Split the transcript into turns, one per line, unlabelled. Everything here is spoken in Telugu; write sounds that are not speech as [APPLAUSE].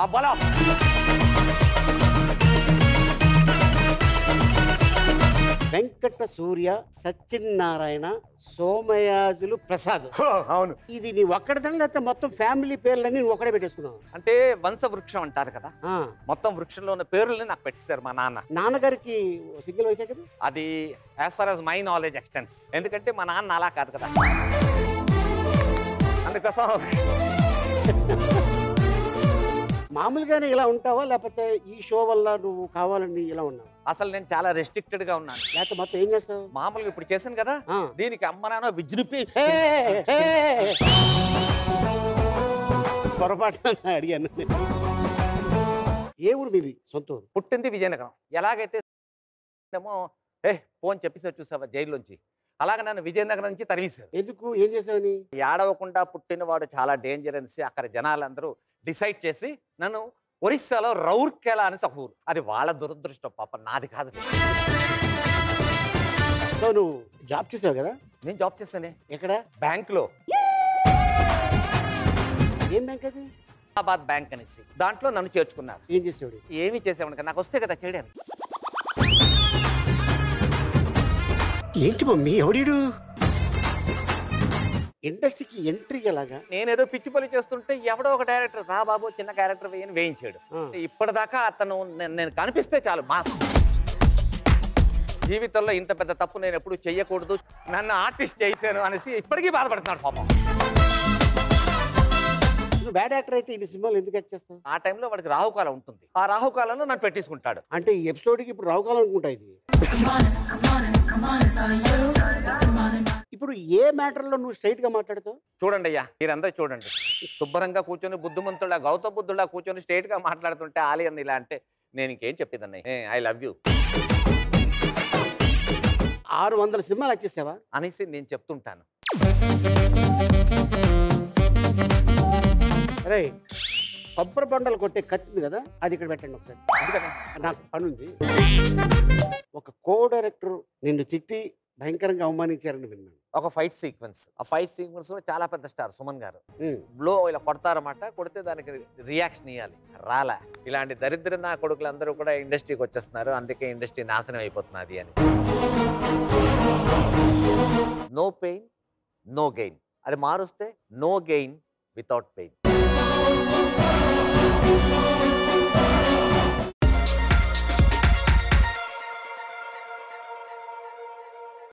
అబ్బలా
వెంకట సూర్య సత్యనారాయణ సోమయాజులు ప్రసాద్.
అవును.
ఇది నీ ఒక్కడిదాని లేకపోతే మొత్తం ఫ్యామిలీ పేర్లన్నీ నువ్వు ఒక్కడే పెట్టేసుకున్నావు?
అంటే వంశ వృక్షం అంటారు కదా. మొత్తం వృక్షంలో ఉన్న పేర్లని నాకు పెట్టేశారు మా నాన్న.
నాన్నగారికి సింగిల్ వైఫే కదా?
అది as far as my knowledge extends ఎందుకంటే మా నాన్న అలా కాదు కదా. అందుకోసం [LAUGHS]
మామూలుగానే ఇలా ఉంటావా? లేకపోతే ఈ షో వల్ల నువ్వు కావాలని ఇలా ఉన్నావు?
అసలు నేను చాలా రెస్ట్రిక్టెడ్గా ఉన్నాను.
లేకపోతే మొత్తం ఏం చేస్తావు?
మామూలుగా ఇప్పుడు చేశాను కదా
ఆ.
దీనికి అమ్మ నాన్న
హే, హే. పొరపాటు అడిగాను. ఏ ఊరు మీది? సొంత ఊరు
పుట్టింది విజయనగరం. ఎలాగైతే ఏమో ఏ ఫోన్ చెప్పేసి చూసావా జైల్లోంచి. అలాగే నన్ను విజయనగరం నుంచి తరివేశారు.
ఎందుకు? ఏం చేసావని
ఏడవకుండా పుట్టినవాడు చాలా డేంజర్ అనేసి అక్కడ జనాలందరూ. డిసైడ్ చేసి నన్ను ఒరిస్సాలో రౌర్కెలా అనేసి ఒక ఊరు. అది వాళ్ళ దురదృష్టం పాప నాది కాదు.
సో నువ్వు జాబ్ చేసావు కదా?
నేను జాబ్ చేస్తానే
ఎక్కడ?
బ్యాంకులో.
ఏం బ్యాంక్ అది?
అలహాబాద్ బ్యాంక్ అనేసి. దాంట్లో నన్ను చేర్చుకున్నారు.
ఏం చేసేవాడు?
ఏమి చేసేవాడు నాకు వస్తే కదా చేయడానికి
ఏంటి మమ్మీ ఎవడీడు? ఇండస్ట్రీకి ఎంట్రీ ఎలాగా?
నేనేదో పిచ్చి పని చేస్తుంటే ఎవడో ఒక డైరెక్టర్ రా బాబు చిన్న క్యారెక్టర్ వేయని వేయించాడు. ఇప్పటిదాకా అతను నేను- కనిపిస్తే చాలు మా జీవితంలో ఇంత పెద్ద తప్పు నేను ఎప్పుడు చెయ్యకూడదు నన్ను ఆర్టిస్ట్ చేశాను అనేసి ఇప్పటికీ బాధపడుతున్నాడు పాపం.
నువ్వు బ్యాడ్ యాక్టర్ అయితే ఈ సినిమాలు ఎందుకు యాక్ట్ చేస్తావు?
ఆ టైంలో వాడికి రాహుకాలం ఉంటుంది. ఆ రాహుకాలంలో నన్ను పెట్టేసుకుంటాడు.
అంటే ఈ ఎపిసోడ్కి ఇప్పుడు రావుకాలం అనుకుంటా ఇది. ఇప్పుడు ఏ మ్యాటర్లో నువ్వు స్ట్రైట్గా మాట్లాడతావు?
చూడండి అయ్యా మీరందరూ చూడండి. శుభ్రంగా కూర్చొని బుద్ధిమంతుడా గౌతమ బుద్ధుడా కూర్చొని స్ట్రైట్గా మాట్లాడుతుంటే ఆలియన్ ఇలా అంటే నేను ఇంకేం చెప్పేదన్నయ్య ఐ లవ్ యూ
ఆరు వందల సినిమాలు యాక్ట్ చేసావా
అనేసి నేను చెప్తుంటాను.
రే కొబ్బరి బండలు కొట్టే కత్తి ఉంది కదా అది ఇక్కడ పెట్టండి ఒకసారి. నాకు పని ఉంది ఒక కో డైరెక్టర్ నిన్ను తిట్టి భయంకరంగా అవమానించారని విన్నాను.
ఒక ఫైట్ సీక్వెన్స్. ఆ ఫైట్ సీక్వెన్స్లో చాలా పెద్ద స్టార్ సుమన్ గారు. బ్లో ఇలా కొడతారన్నమాట. కొడితే దానికి రియాక్షన్ ఇవ్వాలి రాలా. ఇలాంటి దరిద్ర నా కొడుకులందరూ కూడా ఇండస్ట్రీకి వచ్చేస్తున్నారు. అందుకే ఇండస్ట్రీ నాశనం అయిపోతున్నది అని. No pain no gain. అది మారుస్తే నో గెయిన్ వితౌట్ పెయిన్.